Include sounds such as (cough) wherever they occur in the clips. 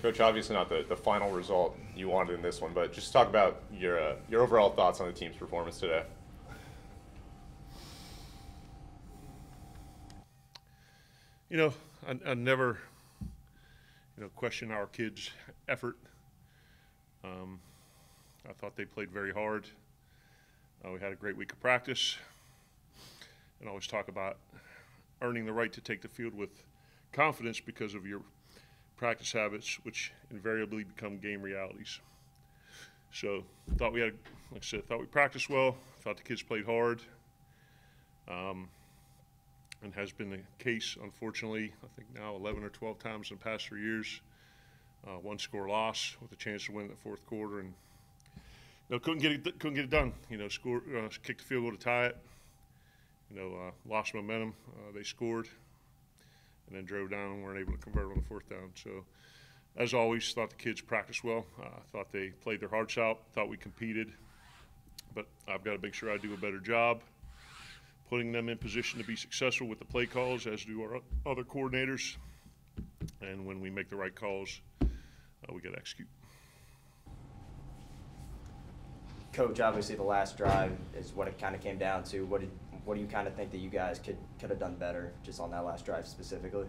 Coach, obviously not the, the final result you wanted in this one, but just talk about your uh, your overall thoughts on the team's performance today. You know, I, I never, you know, question our kids' effort. Um, I thought they played very hard. Uh, we had a great week of practice, and I always talk about earning the right to take the field with confidence because of your practice habits, which invariably become game realities. So, thought we had, like I said, thought we practiced well. Thought the kids played hard. Um, and has been the case, unfortunately, I think now 11 or 12 times in the past three years. Uh, one score loss with a chance to win in the fourth quarter, and you know couldn't get it couldn't get it done. You know, score uh, kicked the field goal to tie it. You know, uh, lost momentum. Uh, they scored, and then drove down and weren't able to convert on the fourth down. So, as always, thought the kids practiced well. Uh, thought they played their hearts out. Thought we competed, but I've got to make sure I do a better job putting them in position to be successful with the play calls, as do our other coordinators. And when we make the right calls, uh, we got to execute. Coach, obviously the last drive is what it kind of came down to. What did, what do you kind of think that you guys could could have done better just on that last drive specifically?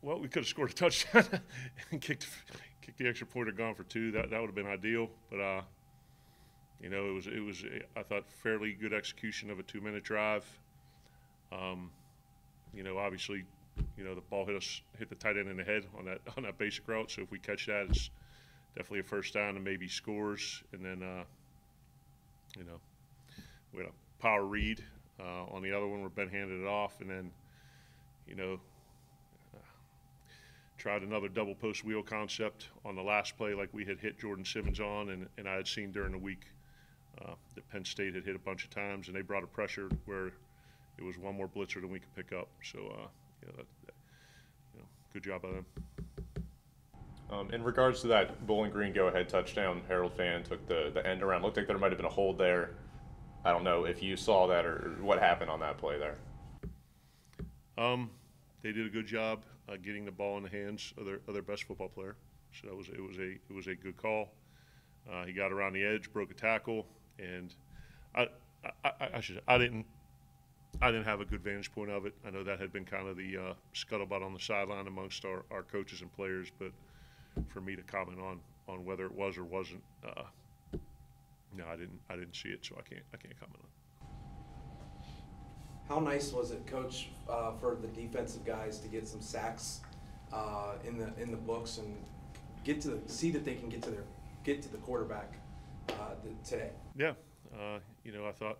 Well, we could have scored a touchdown (laughs) and kicked kicked the extra point or gone for two. That that would have been ideal, but uh, you know, it was it was I thought fairly good execution of a two minute drive. Um, you know, obviously, you know the ball hit us hit the tight end in the head on that on that basic route. So if we catch that, it's definitely a first down and maybe scores. And then, uh, you know, we had a power read uh, on the other one where Ben handed it off, and then, you know, tried another double post wheel concept on the last play like we had hit Jordan Simmons on and, and I had seen during the week uh, that Penn State had hit a bunch of times, and they brought a pressure where it was one more blitzer than we could pick up. So, uh, you know, that, that, you know, good job by them. Um, in regards to that Bowling Green go-ahead touchdown, Harold Fannin took the, the end around. Looked like there might have been a hold there. I don't know if you saw that or what happened on that play there. Um, they did a good job uh, getting the ball in the hands of their, of their best football player. So it was it was a it was a good call. Uh, he got around the edge, broke a tackle, and I, I, I, should I didn't I didn't have a good vantage point of it. I know that had been kind of the uh, scuttlebutt on the sideline amongst our, our coaches and players, but for me to comment on on whether it was or wasn't, uh, no, I didn't I didn't see it, so I can't I can't comment on. it. How nice was it, Coach, uh, for the defensive guys to get some sacks uh, in the in the books and get to the, see that they can get to their get to the quarterback uh, today? Yeah, uh, you know, I thought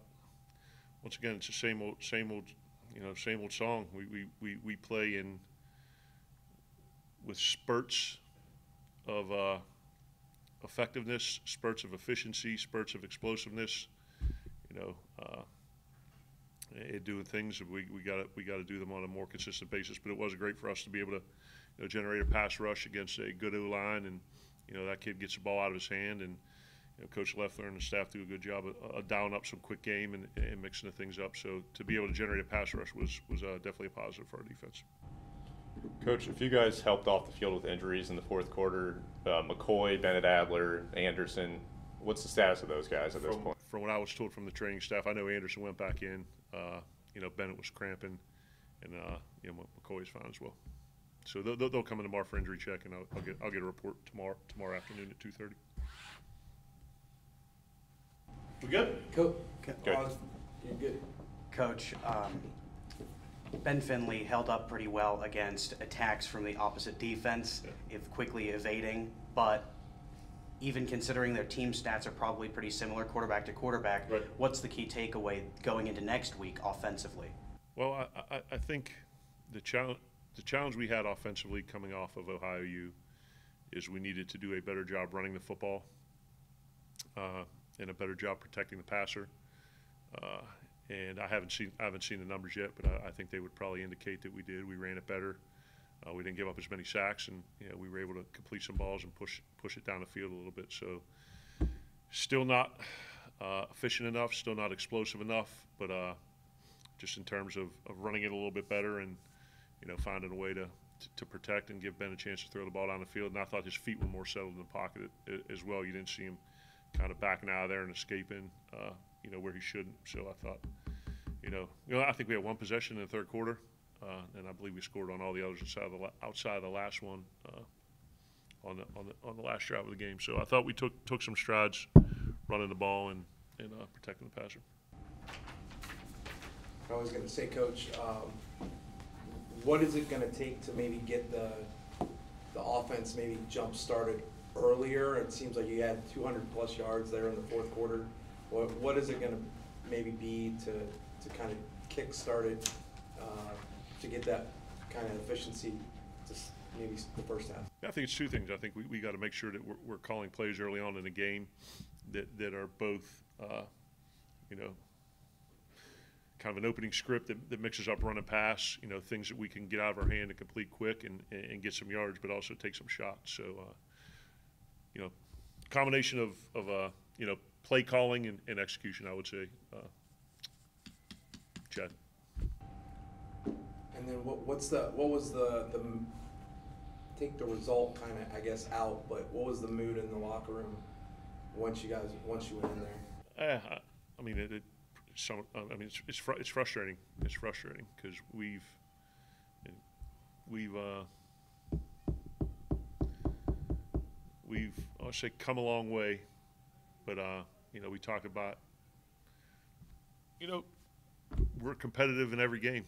once again it's the same old, same old, you know, same old song. We we, we, we play in with spurts of uh, effectiveness, spurts of efficiency, spurts of explosiveness. You know, uh, doing things we we got we got to do them on a more consistent basis. But it was great for us to be able to you know, generate a pass rush against a good O line, and you know that kid gets the ball out of his hand and you know, Coach Loeffler and the staff do a good job of, of down up some quick game and, and, mixing the things up. So to be able to generate a pass rush was was uh, definitely a positive for our defense. Coach, if you guys helped off the field with injuries in the fourth quarter, uh, McCoy, Bennett Adler, Anderson, what's the status of those guys at this point? From what I was told from the training staff, I know Anderson went back in. Uh, you know, Bennett was cramping, and uh, you know McCoy is fine as well. So they'll, they'll come in tomorrow for injury check, and I'll, I'll get I'll get a report tomorrow tomorrow afternoon at two thirty. We good? Co- Good. uh, you're good. Coach, um, Ben Finley held up pretty well against attacks from the opposite defense, if quickly evading, but even considering their team stats are probably pretty similar quarterback to quarterback, Right. what's the key takeaway going into next week offensively? Well, I, I, I think the challenge the challenge we had offensively coming off of Ohio U is we needed to do a better job running the football uh, and a better job protecting the passer. Uh, and I haven't seen I haven't seen the numbers yet, but I, I think they would probably indicate that we did. We ran it better. Uh, we didn't give up as many sacks, and you know, we were able to complete some balls and push push it down the field a little bit. So, still not uh, efficient enough, still not explosive enough, but uh, just in terms of, of running it a little bit better and you know finding a way to t- to protect and give Ben a chance to throw the ball down the field. And I thought his feet were more settled in the pocket as well. You didn't see him kind of backing out of there and escaping, uh, you know, where he shouldn't. So I thought, you know, you know, I think we had one possession in the third quarter, uh, and I believe we scored on all the others outside of the, outside of the last one, uh, on the, on the, on the last drive of the game. So I thought we took, took some strides running the ball and, and, uh, protecting the passer. I was gonna say, Coach, um, what is it gonna take to maybe get the, the offense maybe jump started earlier? It seems like you had two hundred plus yards there in the fourth quarter. What, what is it gonna maybe be to, to kind of kickstart it, uh, to get that kind of efficiency, just maybe the first half? Yeah, I think it's two things. I think we, we gotta make sure that we're, we're calling plays early on in the game that, that are both, uh, you know, kind of an opening script that, that mixes up run and pass, you know, things that we can get out of our hand and complete quick and, and get some yards, but also take some shots. So, uh, you know, combination of, of, uh, you know, play calling and, and execution, I would say, uh, Chad. And then what, what's the, what was the, the, take the result kind of, I guess, out, but what was the mood in the locker room once you guys, once you went in there? I, I mean, it, it, some, I mean, it's, it's, fr- it's frustrating. It's frustrating because we've, we've, uh, we've, I'll say, come a long way, but, uh, you know, we talk about, you know, we're competitive in every game,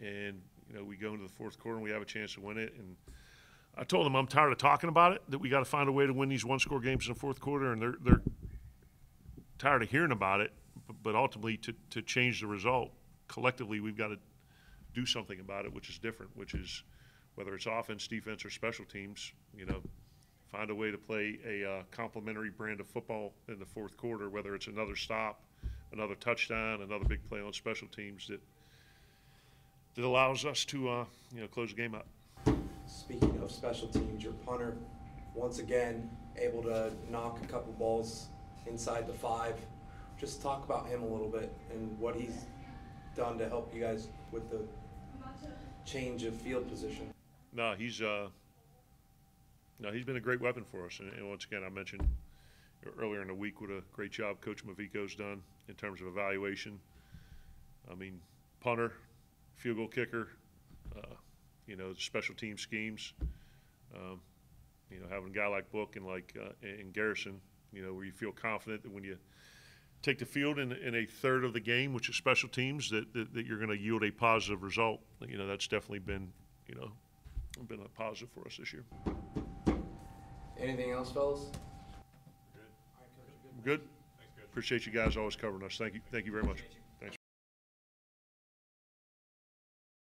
and you know, we go into the fourth quarter and we have a chance to win it, and I told them I'm tired of talking about it. That we got to find a way to win these one-score games in the fourth quarter, and they're they're tired of hearing about it, but, but ultimately to, to change the result, collectively, we've got to do something about it, which is different, which is whether it's offense, defense, or special teams, you know, find a way to play a uh, complementary brand of football in the fourth quarter, whether it's another stop, another touchdown, another big play on special teams that that allows us to, uh, you know, close the game up. Speaking of special teams, your punter, once again, able to knock a couple balls inside the five. Just talk about him a little bit and what he's done to help you guys with the change of field position. No, he's uh, no, he's been a great weapon for us. And, and once again, I mentioned earlier in the week what a great job Coach Mavico's done in terms of evaluation. I mean, punter, field goal kicker, uh, you know, special team schemes. Um, you know, having a guy like Book and like uh, and Garrison, you know, where you feel confident that when you take the field in, in a third of the game, which is special teams, that, that, that you're going to yield a positive result. You know, that's definitely been, you know, been a positive for us this year. Anything else, fellas? Good? Good. Appreciate you guys always covering us. Thank you, thank you very much.